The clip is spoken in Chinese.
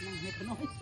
Như thế.